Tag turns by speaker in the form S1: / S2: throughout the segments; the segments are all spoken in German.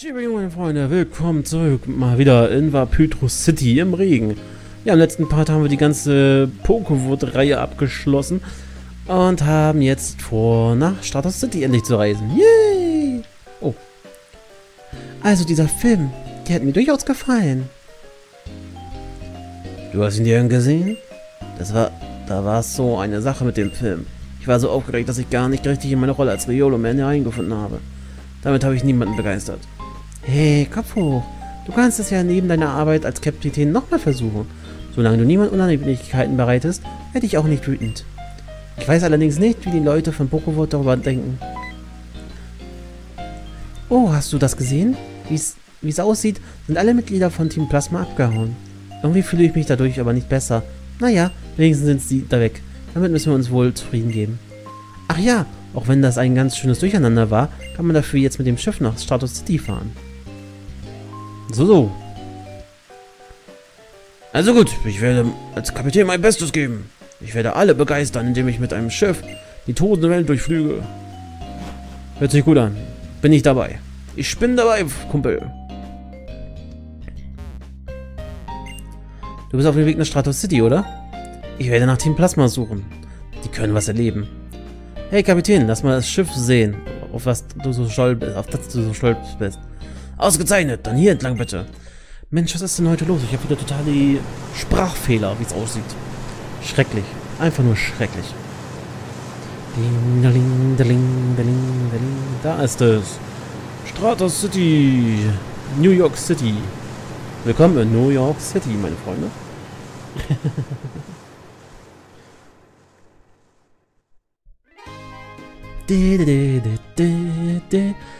S1: Tschüss, meine Freunde, willkommen zurück. Mal wieder in Vapytrus City im Regen. Ja, im letzten Part haben wir die ganze Pokéwood-Reihe abgeschlossen und haben jetzt vor, nach Stratos City endlich zu reisen. Yay! Oh. Also dieser Film, der hat mir durchaus gefallen. Du hast ihn dir gesehen? Das war, da war es so eine Sache mit dem Film. Ich war so aufgeregt, dass ich gar nicht richtig in meine Rolle als Riolo-Man hereingefunden habe. Damit habe ich niemanden begeistert. Hey, Kopf hoch. Du kannst es ja neben deiner Arbeit als Kapitän nochmal versuchen. Solange du niemand Unannehmlichkeiten bereitest, werde ich auch nicht wütend. Ich weiß allerdings nicht, wie die Leute von Pokowort darüber denken. Oh, hast du das gesehen? Wie es aussieht, sind alle Mitglieder von Team Plasma abgehauen. Irgendwie fühle ich mich dadurch aber nicht besser. Naja, wenigstens sind sie da weg. Damit müssen wir uns wohl zufrieden geben. Ach ja, auch wenn das ein ganz schönes Durcheinander war, kann man dafür jetzt mit dem Schiff nach Stratos City fahren. So, so. Also gut, ich werde als Kapitän mein Bestes geben. Ich werde alle begeistern, indem ich mit einem Schiff die tosende Welt durchflüge. Hört sich gut an. Bin ich dabei. Ich bin dabei, Kumpel. Du bist auf dem Weg nach Stratos City, oder? Ich werde nach Team Plasma suchen. Die können was erleben. Hey Kapitän, lass mal das Schiff sehen, auf was du so stolz bist, auf das du so stolz bist. Ausgezeichnet, dann hier entlang bitte. Mensch, was ist denn heute los? Ich habe wieder totale Sprachfehler, wie es aussieht. Schrecklich. Einfach nur schrecklich. Da ist es. Stratos City. New York City. Willkommen in New York City, meine Freunde.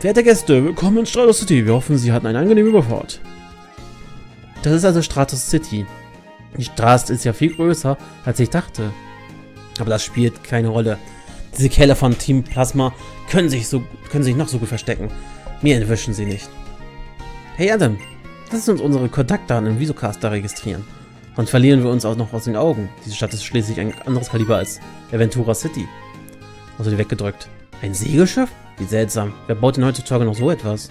S1: Verehrte Gäste, willkommen in Stratos City. Wir hoffen, Sie hatten eine angenehme Überfahrt. Das ist also Stratos City. Die Straße ist ja viel größer, als ich dachte. Aber das spielt keine Rolle. Diese Kerle von Team Plasma können sich, so, können sich noch so gut verstecken. Mir entwischen sie nicht. Hey Adam, lass uns unsere Kontaktdaten im Visocaster registrieren. Und verlieren wir uns auch noch aus den Augen. Diese Stadt ist schließlich ein anderes Kaliber als Aventura City. Also die weggedrückt. Ein Segelschiff? Wie seltsam. Wer baut denn heutzutage noch so etwas?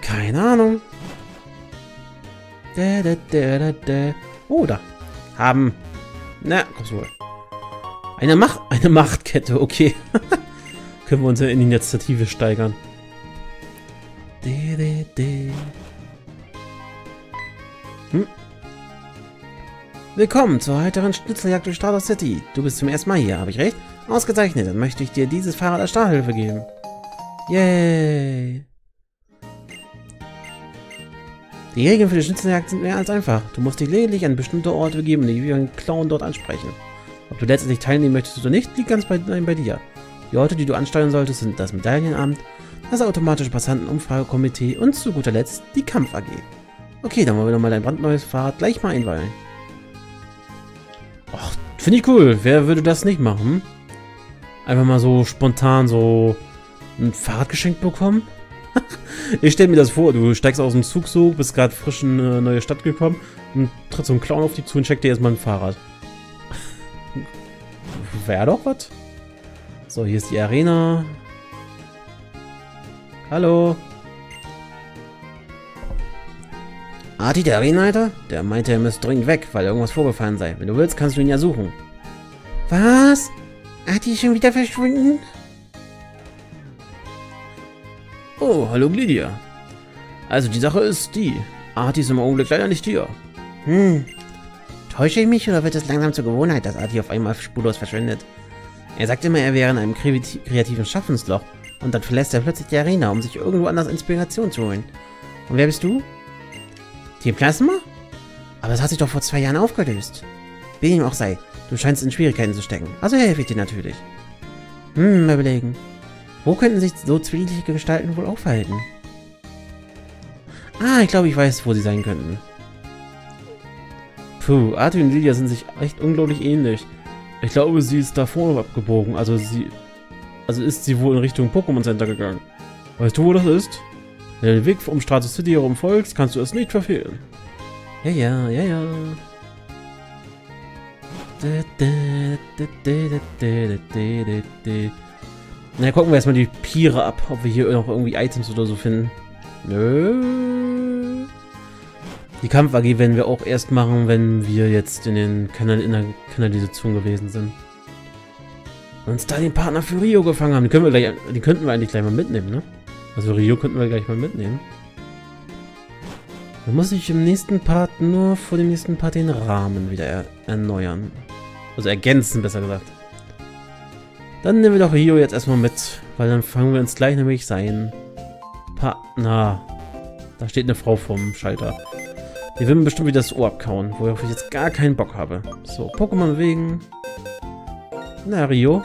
S1: Keine Ahnung. Da, da, da, da, Oh, da. Haben. Na, kommst wohl. Eine, Mach eine Machtkette, okay. Können wir unsere Initiative steigern. Hm? Willkommen zur heiteren Schnitzeljagd durch Stardust City. Du bist zum ersten Mal hier, habe ich recht? Ausgezeichnet, dann möchte ich dir dieses Fahrrad als Starthilfe geben. Yay! Die Regeln für die Schnitzeljagd sind mehr als einfach. Du musst dich lediglich an bestimmte Orte begeben und die jeweiligen Clown dort ansprechen. Ob du letztendlich teilnehmen möchtest oder nicht, liegt ganz bei, bei dir. Die Orte, die du ansteuern solltest, sind das Medaillenamt, das automatische Passantenumfragekomitee und zu guter Letzt die Kampf AG. Okay, dann wollen wir doch mal dein brandneues Fahrrad gleich mal einweihen. Ach, finde ich cool. Wer würde das nicht machen? Einfach mal so spontan so ein Fahrrad geschenkt bekommen. ich stelle mir das vor, du steigst aus dem Zug so, bist gerade frisch in eine neue Stadt gekommen und tritt so ein Clown auf dich zu und checkt dir erstmal ein Fahrrad. Wäre doch was? So, hier ist die Arena. Hallo. Arti, der Arenaleiter? Der meinte, er müsste dringend weg, weil irgendwas vorgefallen sei. Wenn du willst, kannst du ihn ja suchen. Was? Hat die schon wieder verschwunden? Oh, hallo Lydia. Also die Sache ist die. Arti ist im Augenblick leider nicht hier. Hm. Täusche ich mich oder wird es langsam zur Gewohnheit, dass Arti auf einmal spurlos verschwindet? Er sagt immer, er wäre in einem kreativen Schaffensloch und dann verlässt er plötzlich die Arena, um sich irgendwo anders Inspiration zu holen. Und wer bist du? Team Plasma? Aber es hat sich doch vor zwei Jahren aufgelöst. Wie ihm auch sei, Du scheinst in Schwierigkeiten zu stecken. Also helfe ich dir natürlich. Hm, überlegen. Wo könnten sich so zwielichtige Gestalten wohl aufhalten? Ah, ich glaube, ich weiß, wo sie sein könnten. Puh, Arthur und Lydia sind sich echt unglaublich ähnlich. Ich glaube, sie ist da vorne abgebogen. Also sie... Also ist sie wohl in Richtung Pokémon Center gegangen. Weißt du, wo das ist? Wenn du den Weg um Stratus City herum folgst, kannst du es nicht verfehlen. Ja, ja, ja, ja. Na, gucken wir erstmal die Piere ab, ob wir hier noch irgendwie Items oder so finden. Nö. Die Kampf-AG werden wir auch erst machen, wenn wir jetzt in, den Kanal in der Kanalisation gewesen sind. Und uns da den Partner für Rio gefangen haben. Den, können wir gleich, den könnten wir eigentlich gleich mal mitnehmen, ne? Also Rio könnten wir gleich mal mitnehmen. Dann muss ich im nächsten Part nur vor dem nächsten Part den Rahmen wieder er erneuern. Also ergänzen, besser gesagt. Dann nehmen wir doch Rio jetzt erstmal mit, weil dann fangen wir uns gleich nämlich sein Partner. Da steht eine Frau vorm Schalter. Die will bestimmt wieder das Ohr abkauen, worauf ich jetzt gar keinen Bock habe. So, Pokémon bewegen. Na, Rio.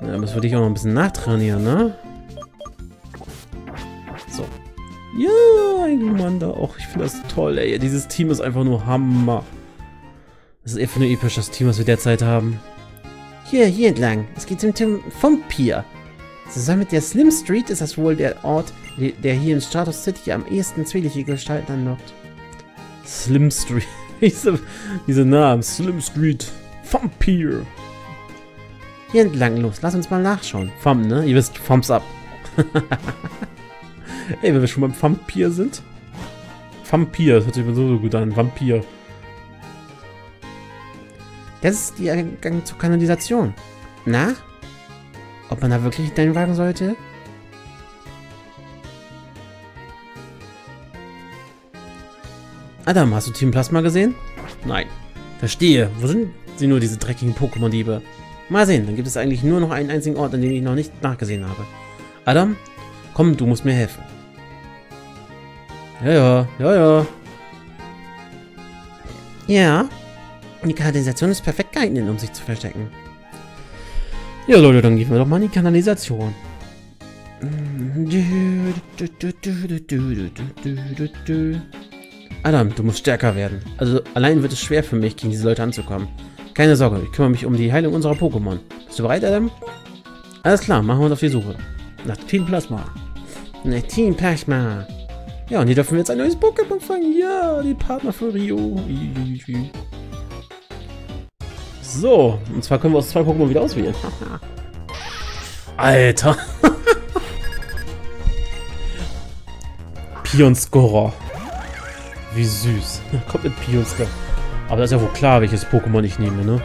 S1: Da müssen wir dich auch noch ein bisschen nachtrainieren, ne? So. Ja, ein Glumanda. Och, ich finde das toll, ey. Dieses Team ist einfach nur Hammer. Das ist eher für ein episches Team, was wir derzeit haben. Hier, hier entlang. Es geht zum Tim vom Pier. Zusammen mit der Slim Street ist das wohl der Ort, der hier in Stratos City am ehesten zwielichtige Gestalten anlockt. Slim Street. diese, diese Namen. Slim Street. Vom Pier. Hier entlang los. Lass uns mal nachschauen. Vom, ne? Ihr wisst, Thumbs up. Ey, wenn wir schon beim Vampir sind. Vampir, das hört sich mir so, so gut an. Vampir. Das ist die Gang zur Kanalisation. Na? Ob man da wirklich deinen Wagen sollte? Adam, hast du Team Plasma gesehen? Nein. Verstehe. Wo sind sie nur, diese dreckigen Pokémon-Diebe? Mal sehen, dann gibt es eigentlich nur noch einen einzigen Ort, an dem ich noch nicht nachgesehen habe. Adam, komm, du musst mir helfen. Ja, ja, ja, ja. Ja. Die Kanalisation ist perfekt geeignet, um sich zu verstecken. Ja, Leute, dann gehen wir doch mal in die Kanalisation. Adam, du musst stärker werden. Also allein wird es schwer für mich, gegen diese Leute anzukommen. Keine Sorge, ich kümmere mich um die Heilung unserer Pokémon. Bist du bereit, Adam? Alles klar, machen wir uns auf die Suche. Nach Team Plasma. Nach Team Plasma. Ja, und hier dürfen wir jetzt ein neues Pokémon fangen. Ja, die Partner für Rio. So, und zwar können wir aus zwei Pokémon wieder auswählen. Alter. Pionscorer. Wie süß. Kommt mit Pionscorer. Aber das ist ja wohl klar, welches Pokémon ich nehme, ne?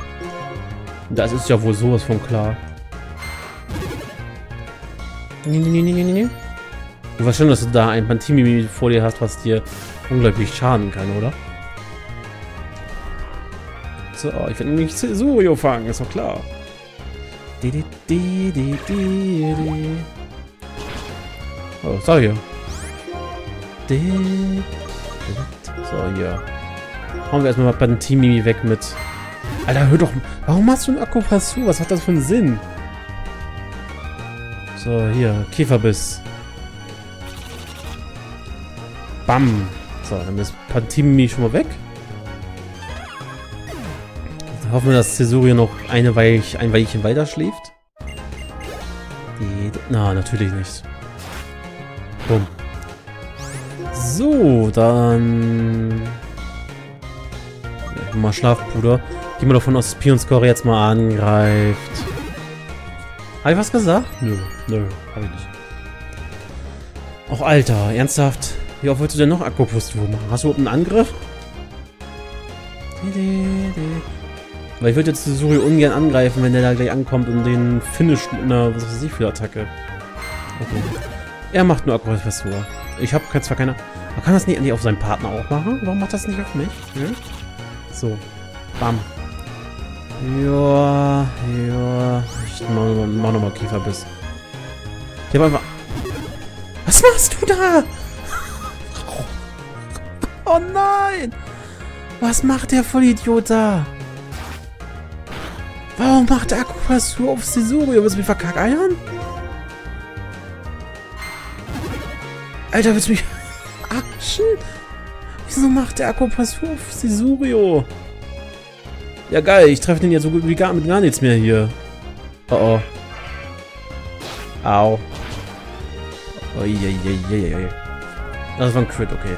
S1: Das ist ja wohl sowas von klar. Nee, nee, nee, nee, nee. Du weißt schon, dass du da ein Pantimimi vor dir hast, was dir unglaublich schaden kann, oder? So, ich werde nämlich Surio fangen, ist doch klar. Oh, sag hier. So, hier. Hauen wir erstmal Pantimimi weg mit. Alter, hör doch. Warum machst du ein Akupressur? Was hat das für einen Sinn? So, hier. Käferbiss. Bam. So, dann ist Pantimimi schon mal weg. Hoffen wir, dass Cesurio noch eine Weich, ein Weilchen weiter schläft. Die, na, natürlich nicht. Bumm. So, dann... Ja, mal Schlafpuder. Gehen wir davon aus, dass Pionscore jetzt mal angreift. Habe ich was gesagt? Nö, nö, habe ich nicht. Och, Alter, ernsthaft? Wie oft willst du denn noch Akkupostur machen? Hast du überhaupt einen Angriff? Weil ich würde jetzt Suri ungern angreifen, wenn der da gleich ankommt und den finisht mit einer, was weiß ich für Attacke. Okay. Er macht nur Akkupostur. Ich habe zwar keine... Aber kann das nicht auf seinen Partner auch machen? Warum macht das nicht auf mich? Hm? So. Bam. Ja, ja. Ich mach, mach nochmal Kieferbiss. Ich hab einfach... Was machst du da? Oh nein! Was macht der Vollidiot da? Warum macht der Akupressur auf Cesurio? Willst du mich verkackeiern? Alter, willst du mich verarschen? Wieso macht der Akupressur auf Cesurio? Ja geil, ich treffe den ja so gut wie gar mit gar nichts mehr hier. Oh oh. Au. Je. Das war ein Crit, okay.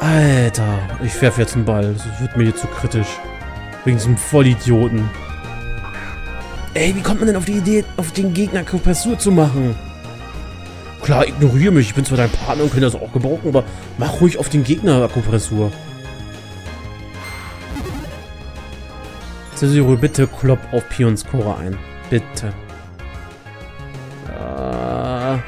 S1: Alter, ich werfe jetzt einen Ball. Das wird mir hier zu kritisch. Wegen diesem Vollidioten. Ey, wie kommt man denn auf die Idee, auf den Gegner Akupressur zu machen? Klar, ignoriere mich. Ich bin zwar dein Partner und kann das auch gebrauchen, aber mach ruhig auf den Gegner Akupressur. Cesuro, bitte klopp auf Pions Core ein. Bitte. Äh.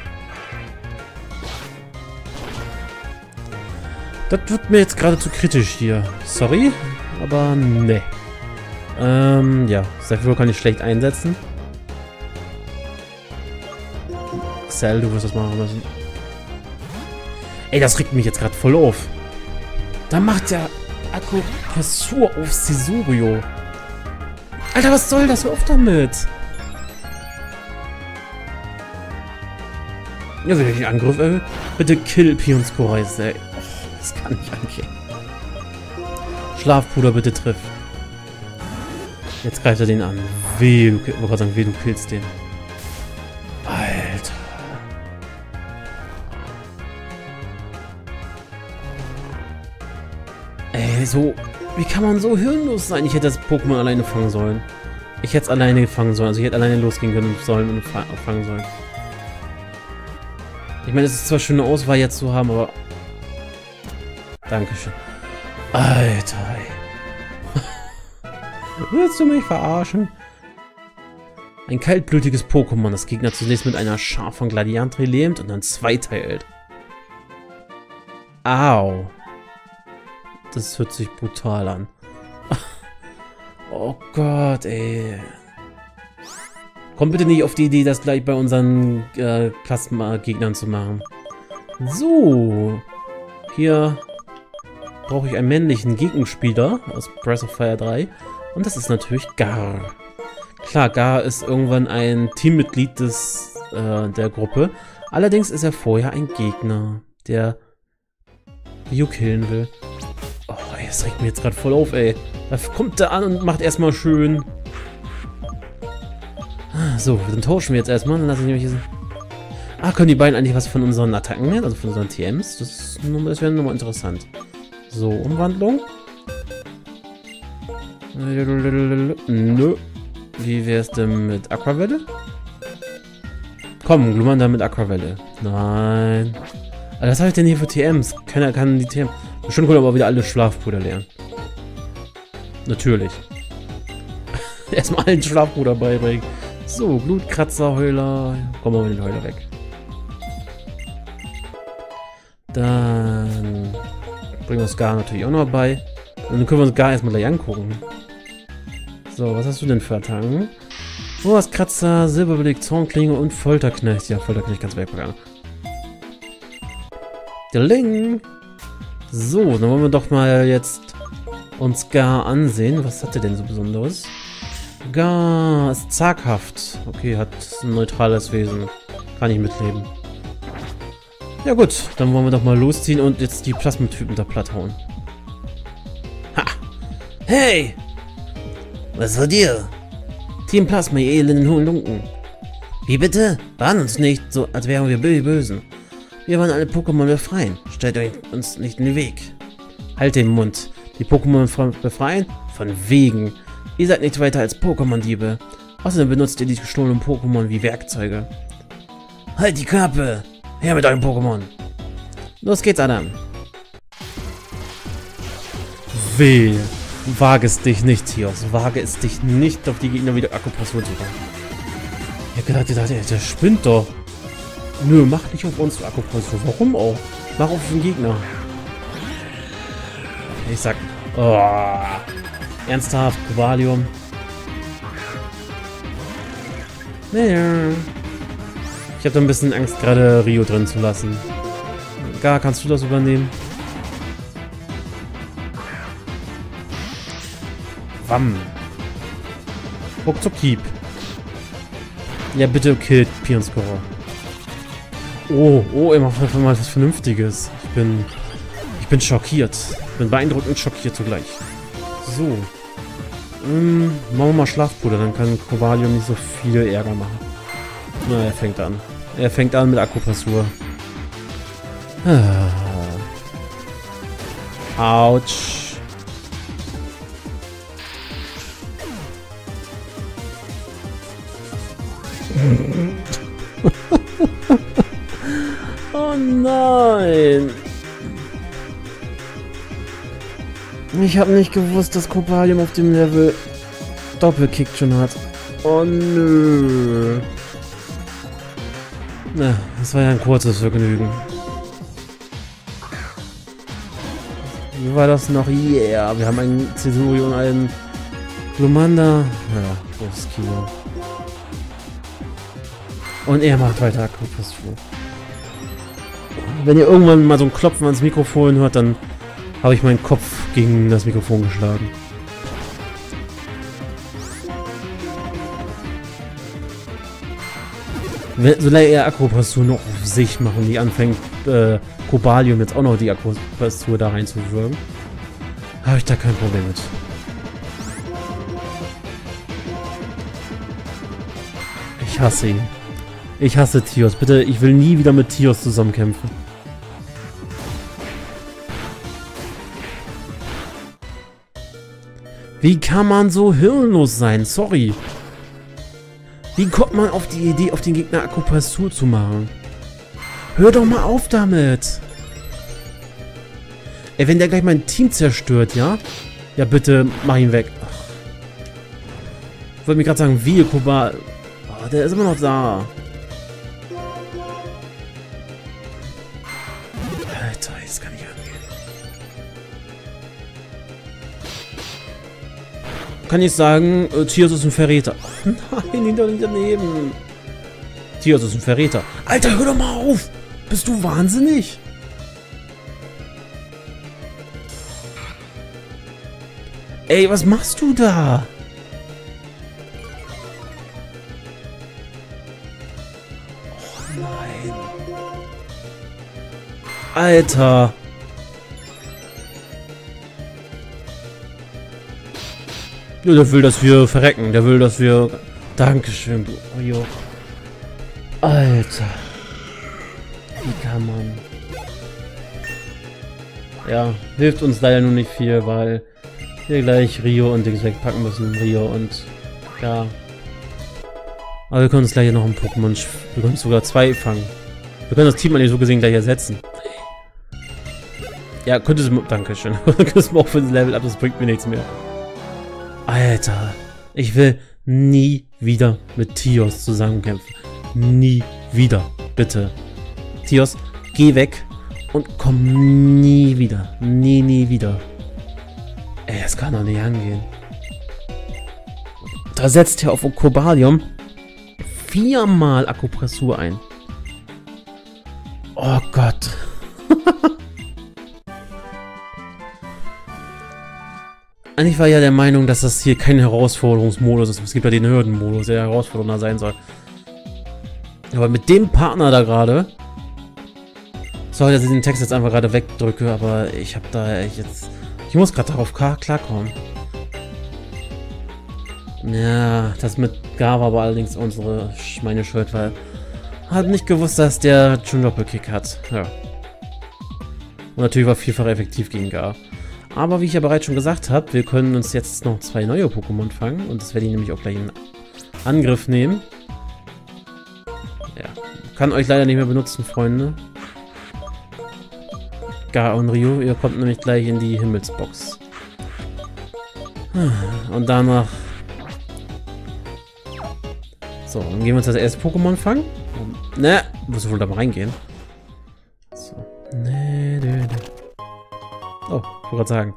S1: Das wird mir jetzt gerade zu kritisch hier. Sorry, aber ne. Ähm, ja. Sephiroth kann ich schlecht einsetzen. Cell, du wirst das machen müssen. Ey, das regt mich jetzt gerade voll auf. Da macht der Akupressur auf Cesurio. Alter, was soll das? Hör auf damit. Ich den Angriff erhöhen? Bitte kill Pions Koreis, ey. Oh, das kann nicht angehen. Schlafpuder, bitte triff. Jetzt greift er den an. Weh, du, ich wollte sagen, weh, du killst den. Alter. Ey, so... Wie kann man so hirnlos sein? Ich hätte das Pokémon alleine fangen sollen. Ich hätte es alleine fangen sollen. Also ich hätte alleine losgehen können sollen und fangen sollen. Ich meine, es ist zwar schön eine Auswahl jetzt zu haben, aber... Dankeschön. Alter. Willst du mich verarschen? Ein kaltblütiges Pokémon, das Gegner zunächst mit einer Schar von Gladiantri lähmt und dann zweiteilt. Au. Das hört sich brutal an. oh Gott, ey. Komm bitte nicht auf die Idee, das gleich bei unseren äh, Plasma-Gegnern zu machen. So. Hier brauche ich einen männlichen Gegenspieler aus Breath of Fire 3. Und das ist natürlich Gar. Klar, Gar ist irgendwann ein Teammitglied des, äh, der Gruppe. Allerdings ist er vorher ein Gegner, der Ryu killen will. Oh, ey, das regt mir jetzt gerade voll auf, ey. Da kommt er an und macht erstmal schön... Ah, so, dann tauschen wir jetzt erstmal. Dann lasse ich nämlich Ah, können die beiden eigentlich was von unseren Attacken lernen? Also von unseren TMs? Das, das wäre nochmal interessant. So, Umwandlung. Nö. Wie wär's denn mit Aquavelle? Komm, Glumanda mit Aquavelle. Nein. Aber was habe ich denn hier für TMs? Keiner kann die TMs. Bestimmt können aber wieder alle Schlafpuder lernen. Natürlich. Erstmal allen Schlafpuder beibringen. So, Blutkratzer, Komm mal mit den Heuler weg. Dann bringen wir Scar natürlich auch noch bei. Und dann können wir uns Gar erstmal gleich angucken. So, was hast du denn für Attacken? Oh, was Kratzer, Silberbeleg, Zornklinge und Folterknecht. Ja, Folterknecht ganz wegpacken. Der Ling. So, dann wollen wir doch mal jetzt uns Gar ansehen. Was hat er denn so Besonderes? Gar ist zaghaft. Okay, hat ein neutrales Wesen. Kann ich mitleben. Ja gut, dann wollen wir doch mal losziehen und jetzt die Plasmatypen da platt hauen. Ha! Hey! Was war dir? Team Plasma, ihr elenden Hundunken. Wie bitte? Waren uns nicht, so als wären wir Bösen. Wir wollen alle Pokémon befreien. Stellt euch uns nicht in den Weg. Halt den Mund. Die Pokémon befreien? Von wegen. Ihr seid nicht weiter als Pokémon-Diebe. Außerdem benutzt ihr die gestohlenen Pokémon wie Werkzeuge. Halt die Kappe! Her mit eurem Pokémon! Los geht's, Adam! Weh! Wage es dich nicht, Tios. Wage es dich nicht, auf die Gegner wieder Akupressur zu kommen. Ich hab gedacht, der, der, der spinnt doch. Nö, mach nicht auf uns Akupressur. Warum auch? Mach auf den Gegner. Ich sag... Oh, ernsthaft, Valium. Naja. Ich habe da ein bisschen Angst, gerade Rio drin zu lassen. Gar, kannst du das übernehmen? Wam. Ruckzuck Keep. Ja, bitte killt Pionscorer. Oh, oh, er einfach mal was Vernünftiges. Ich bin... Ich bin schockiert. Ich bin beeindruckt und schockiert zugleich. So. Ähm, machen wir mal Schlafpuder, dann kann Cobalium nicht so viel Ärger machen. Na, er fängt an. Er fängt an mit Akupressur. Ah. Autsch. Oh nein. Ich habe nicht gewusst, dass Copalium auf dem Level Doppelkick schon hat. Oh nö. Na, das war ja ein kurzes Vergnügen. Wie war das noch? Yeah, wir haben einen Cesuri und einen Glumanda. Ja, großes Kino. Und er macht weiter Aquapressur. Wenn ihr irgendwann mal so ein Klopfen ans Mikrofon hört, dann habe ich meinen Kopf gegen das Mikrofon geschlagen. Solange er Aquapressur noch auf sich machen, die anfängt, äh, Cobalium jetzt auch noch die Aquapressur da reinzuwirken, habe ich da kein Problem mit. Ich hasse ihn. Ich hasse Tios. Bitte, ich will nie wieder mit Tios zusammenkämpfen. Wie kann man so hirnlos sein? Sorry. Wie kommt man auf die Idee, auf den Gegner Akupressur zu machen? Hör doch mal auf damit. Ey, wenn der gleich mein Team zerstört, ja? Ja, bitte, mach ihn weg. Ach. Ich wollte mir gerade sagen, wie, Kuba... Oh, der ist immer noch da. Kann ich sagen, äh, Tios ist ein Verräter. nein, hinter nicht daneben. Tios ist ein Verräter. Alter, hör doch mal auf! Bist du wahnsinnig? Ey, was machst du da? Oh nein. Alter. Ja, der will, dass wir verrecken. Der will, dass wir... Dankeschön, jo. Alter. Wie kann man... Ja, hilft uns leider nur nicht viel, weil wir gleich Rio und Dings wegpacken müssen. Rio und... Ja. Aber wir können uns gleich noch ein Pokémon... Wir können sogar zwei fangen. Wir können das Team eigentlich so gesehen gleich ersetzen. Ja, könnte es... Dankeschön. könnte es auch für das Level ab, das bringt mir nichts mehr. Alter, ich will nie wieder mit Tios zusammenkämpfen. Nie wieder, bitte. Tios, geh weg und komm nie wieder. Nie, nie wieder. Ey, das kann doch nicht angehen. Da setzt er auf Okobalium viermal Akupressur ein. Oh Gott. Eigentlich war ja der Meinung, dass das hier kein Herausforderungsmodus ist. Es gibt ja den Hürdenmodus, der herausfordernder sein soll. Aber mit dem Partner da gerade... Sorry, dass ich den Text jetzt einfach gerade wegdrücke, aber ich habe da jetzt... Ich muss gerade darauf klarkommen. Ja, das mit Gava war allerdings unsere meine Schuld, weil... Hat nicht gewusst, dass der schon Doppelkick hat. Ja. Und natürlich war vielfach effektiv gegen Gar. Aber wie ich ja bereits schon gesagt habe, wir können uns jetzt noch zwei neue Pokémon fangen. Und das werde ich nämlich auch gleich in Angriff nehmen. Ja. Kann euch leider nicht mehr benutzen, Freunde. Gar und Ryu, ihr kommt nämlich gleich in die Himmelsbox. Und danach... So, dann gehen wir uns das erste Pokémon fangen. Ne, muss wohl da mal reingehen. So. Ne, ne, ne. Oh, wollte gerade sagen.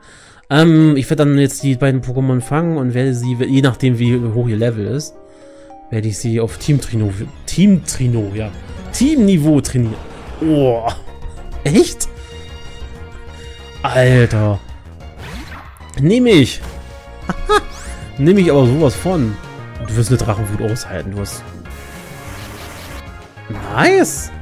S1: Ähm, ich werde dann jetzt die beiden Pokémon fangen und werde sie, je nachdem wie hoch ihr Level ist, werde ich sie auf Team Trino, Team Trino, ja, Teamniveau trainieren. Oh, echt? Alter. Nehme ich. Nehme ich aber sowas von. Du wirst eine Drachenwut aushalten, du hast... Nice.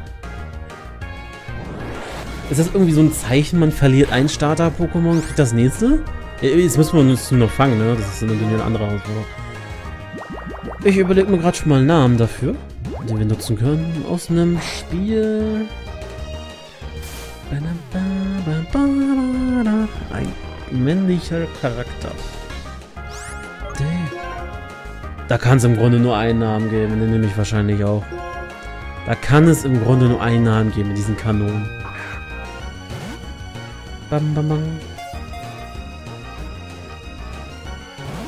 S1: Ist das irgendwie so ein Zeichen, man verliert ein Starter-Pokémon, kriegt das nächste? Jetzt müssen wir uns noch fangen, ne? Das ist irgendwie eine andere Herausforderung. Ich überlege mir gerade schon mal einen Namen dafür, den wir nutzen können. Aus einem Spiel... Ein männlicher Charakter. Da kann es im Grunde nur einen Namen geben, den nehme ich wahrscheinlich auch. Da kann es im Grunde nur einen Namen geben diesen Kanonen. Bam, bam, bam.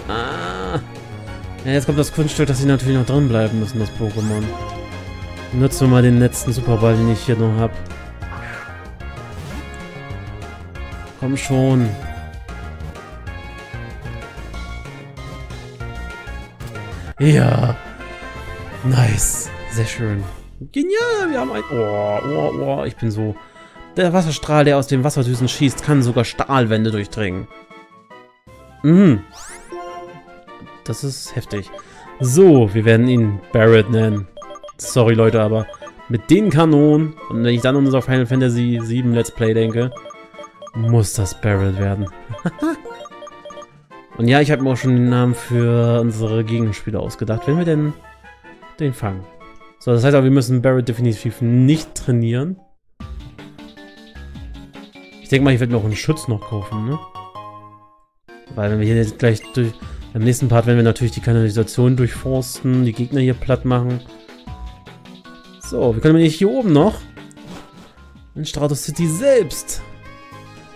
S1: Ah. Ja, jetzt kommt das Kunststück, dass sie natürlich noch drin bleiben müssen, das Pokémon. Nutzen wir mal den letzten Superball, den ich hier noch habe. Komm schon. Ja. Nice. Sehr schön. Genial, wir haben ein... Oh, oh, oh, ich bin so... Der Wasserstrahl, der aus den Wasserdüsen schießt, kann sogar Stahlwände durchdringen. Mhm. Das ist heftig. So, wir werden ihn Barrett nennen. Sorry, Leute, aber mit den Kanonen, und wenn ich dann an unser Final Fantasy 7 Let's Play denke, muss das Barrett werden. und ja, ich habe mir auch schon den Namen für unsere Gegenspieler ausgedacht, wenn wir denn den fangen. So, das heißt aber, wir müssen Barrett definitiv nicht trainieren. Ich denke mal, ich werde mir auch einen Schutz noch kaufen, ne? Weil wenn wir hier jetzt gleich durch... Im nächsten Part werden wir natürlich die Kanalisation durchforsten, die Gegner hier platt machen. So, wir können nämlich hier oben noch in Stratos City selbst.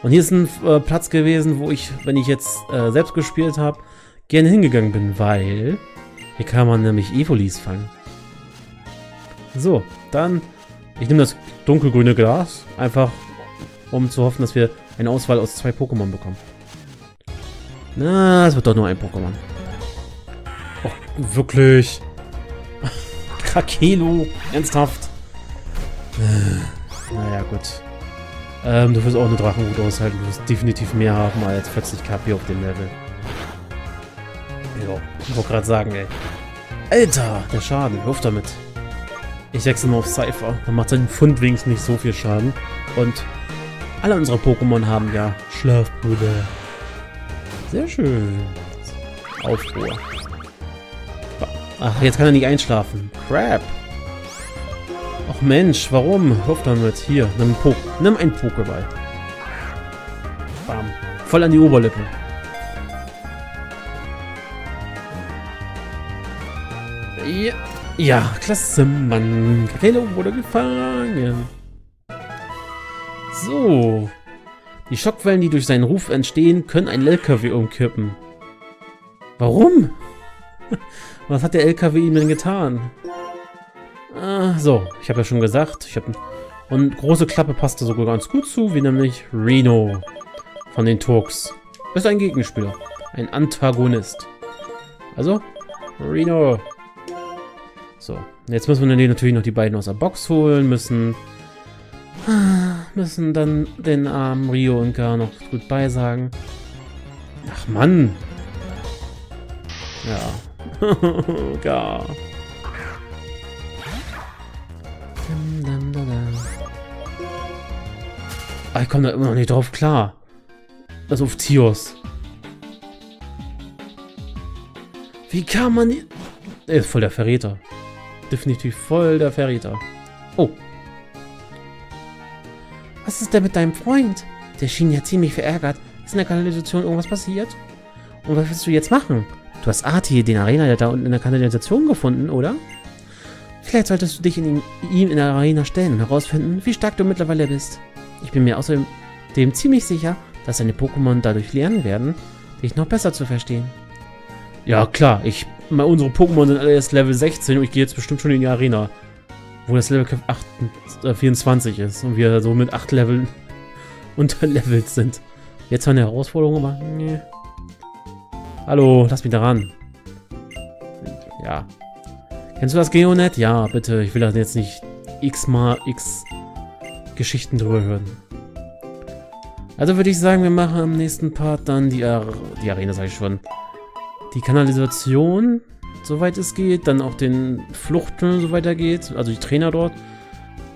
S1: Und hier ist ein äh, Platz gewesen, wo ich, wenn ich jetzt äh, selbst gespielt habe, gerne hingegangen bin, weil hier kann man nämlich Evolis fangen. So, dann, ich nehme das dunkelgrüne Glas, einfach um zu hoffen, dass wir eine Auswahl aus zwei Pokémon bekommen. Na, es wird doch nur ein Pokémon. Oh, wirklich? Krakelo, ernsthaft? Äh, naja, gut. Ähm, du wirst auch eine Drachenhut aushalten. Du wirst definitiv mehr haben als 40 KP auf dem Level. Jo, ich wollte gerade sagen, ey. Alter, der Schaden. Hör damit. Ich wechsle mal auf Cypher. Dann macht sein Pfund wenigstens nicht so viel Schaden. Und alle unsere Pokémon haben ja Schlafbruder. Sehr schön. Aufruhr. Ach, jetzt kann er nicht einschlafen. Crap. Ach Mensch, warum? Hör damit. Hier, nimm, po nimm einen Pokéball. Bam. Voll an die Oberlippe. Ja, ja klasse, Mann. Kakelo wurde gefangen. So. Die Schockwellen, die durch seinen Ruf entstehen, können ein LKW umkippen. Warum? Was hat der LKW ihm denn getan? Ah, so, ich habe ja schon gesagt, ich habe und große Klappe passte sogar ganz gut zu, wie nämlich Reno von den Turks. Ist ein Gegenspieler, ein Antagonist. Also, Reno. So, jetzt müssen wir natürlich noch die beiden aus der Box holen, müssen müssen dann den armen Rio und Gar noch gut beisagen. Ach Mann. Ja. Gar. Ah, ich komme da immer noch nicht drauf klar. Das auf Tios. Wie kann man... Er ist voll der Verräter. Definitiv voll der Verräter. Oh. Was ist denn mit deinem Freund? Der schien ja ziemlich verärgert. Ist in der Kanalisation irgendwas passiert? Und was willst du jetzt machen? Du hast Arti, den Arena da unten in der Kanalisation gefunden, oder? Vielleicht solltest du dich in ihm, in der Arena stellen und herausfinden, wie stark du mittlerweile bist. Ich bin mir außerdem ziemlich sicher, dass deine Pokémon dadurch lernen werden, dich noch besser zu verstehen. Ja, klar. Ich, mal unsere Pokémon sind alle erst Level 16 und ich gehe jetzt bestimmt schon in die Arena. Wo das Level 8, äh, 24 ist und wir so mit 8 Leveln unterlevelt sind. Jetzt eine Herausforderung, aber nee. Hallo, lass mich da ran. Ja, Kennst du das Geonet? Ja, bitte. Ich will da jetzt nicht x-mal x Geschichten drüber hören. Also würde ich sagen, wir machen im nächsten Part dann die, Ar die Arena, sage ich schon. Die Kanalisation, soweit es geht. Dann auch den Fluchttunnel, soweit er geht. Also die Trainer dort.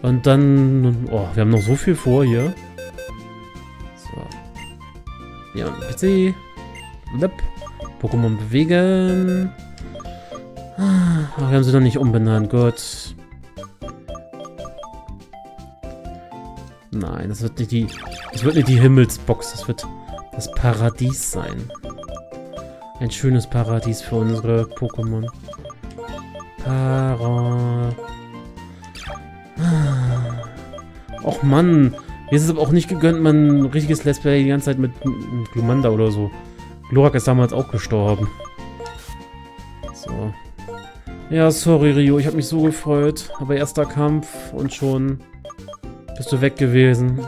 S1: Und dann... Oh, wir haben noch so viel vor hier. So. Ja, PC. Lip. Pokémon bewegen. Ach, wir haben sie noch nicht umbenannt. Gut. Nein, das wird nicht die... Das wird nicht die Himmelsbox. Das wird das Paradies sein. Ein schönes Paradies für unsere Pokémon. Para... Och Mann, mir ist es aber auch nicht gegönnt, man ein richtiges Let's Play die ganze Zeit mit, mit Glumanda oder so. Glurak ist damals auch gestorben. So. Ja, sorry Rio, ich habe mich so gefreut. Aber erster Kampf und schon bist du weg gewesen.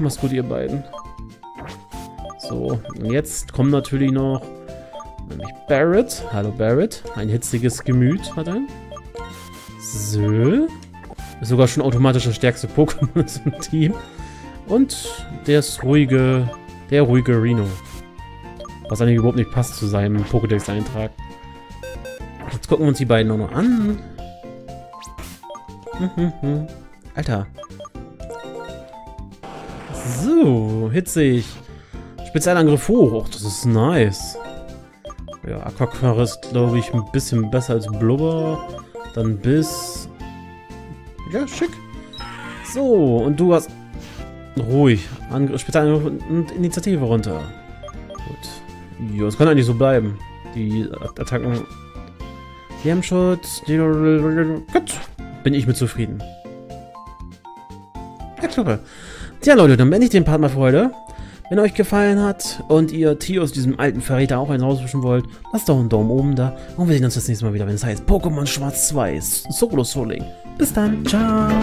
S1: Mach's gut, ihr beiden. So, und jetzt kommt natürlich noch nämlich Barrett. Hallo Barrett. Ein hitziges Gemüt hat er. So. Ist sogar schon automatisch das stärkste Pokémon im Team. Und der ist ruhige, der ruhige Reno. Was eigentlich überhaupt nicht passt zu seinem Pokédex-Eintrag. Jetzt gucken wir uns die beiden auch noch an. Alter. So, hitzig. Spezialangriff hoch. das ist nice. Ja, Aquaquar ist, glaube ich, ein bisschen besser als Blubber. Dann bis... Ja, schick. So, und du hast... Ruhig. Angriff, Spezialangriff und Initiative runter. Gut. Ja, es kann eigentlich so bleiben. Die Attacken... Die haben Schutz... Gut. Bin ich mit zufrieden. Ja, klappe. Tja, Leute, dann beende ich den Part mal für heute. Wenn euch gefallen hat und ihr Tios, diesem alten Verräter, auch eins rauswischen wollt, lasst doch einen Daumen oben da. Und wir sehen uns das nächste Mal wieder, wenn es heißt Pokémon Schwarz 2 Solo Soling. Bis dann, ciao!